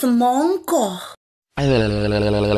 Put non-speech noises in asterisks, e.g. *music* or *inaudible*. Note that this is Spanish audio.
smonko. *laughs*